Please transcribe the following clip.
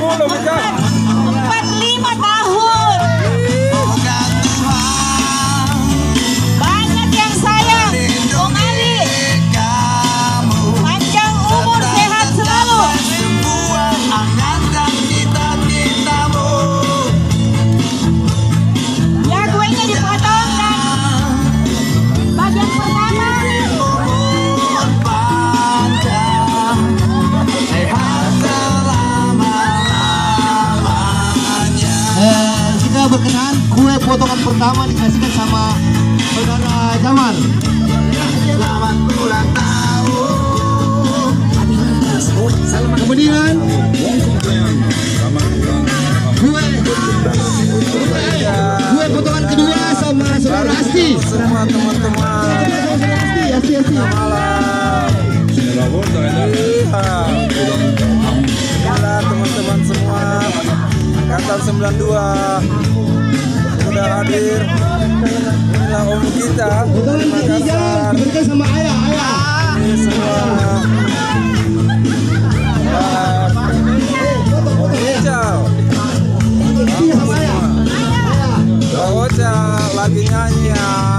mola wuta Eh, kita berkenan kue potongan pertama dikasihkan sama saudara Jamal. Selamat ulang tahun. Kemudian kue kue potongan kedua sama saudara Asti. Semua teman-teman. Asti, Asti, Asti. Gila Angkatan 92 Sudah hadir. Inilah om kita diberikan sama ayah, ayah. Ini semua. Om lagi nyanyi ya